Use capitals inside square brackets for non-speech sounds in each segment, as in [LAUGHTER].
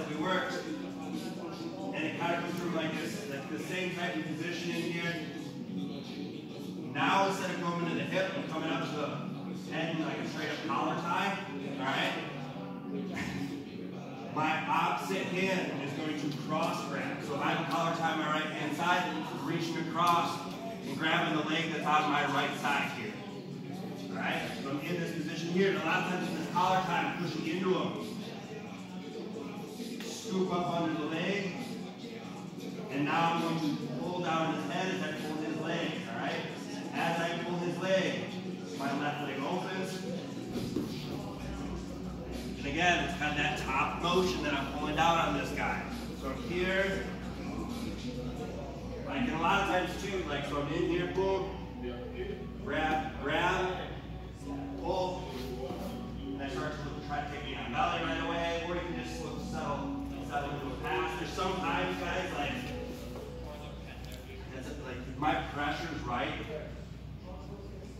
that we worked, and it kind of goes through like this, like the same type of position in here. Now instead of coming to the hip, I'm coming up to the head like a straight up collar tie. All right. My opposite hand is going to cross grab. So if I have a collar tie on my right hand side, I'm reaching across and grabbing the leg that's on my right side here. All right. So I'm in this position here, and a lot of times in this collar tie, I'm pushing into them scoop up under the leg. And now I'm going to pull down his head as I pull his leg, all right? As I pull his leg, my left leg opens. And again, it's kind of that top motion that I'm pulling down on this guy. So here, like and a lot of times too, like so I'm in here, boom, into a pass. There's sometimes, guys, like, that's like my pressure's right.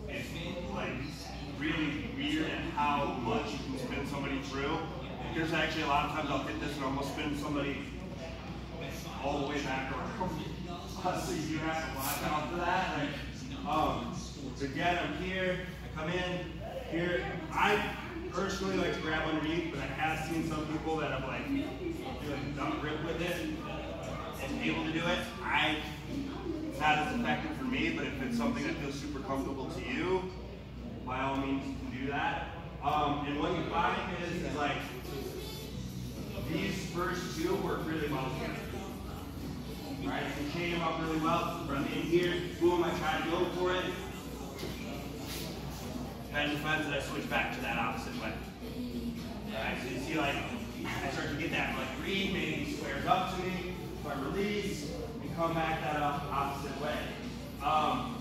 It's like really weird at how much you can spin somebody through. There's actually a lot of times I'll hit this and almost spin somebody all the way back around. [LAUGHS] so you have to watch out for that. Like, um, so again, I'm here. I come in here. I personally like to grab underneath, but I have seen some people that have like do a dump grip with it and able to do it. I it's not as effective for me, but if it's something that feels super comfortable to you, by all means you can do that. Um, and what you find is, is like these first two work really well together. I can chain them up really well. From in here, boom, I try to go for it. And defense, and I switch back to that opposite way. Alright, so you see like I start to get feed maybe squares up to me, if I release and come back that opposite way. Um,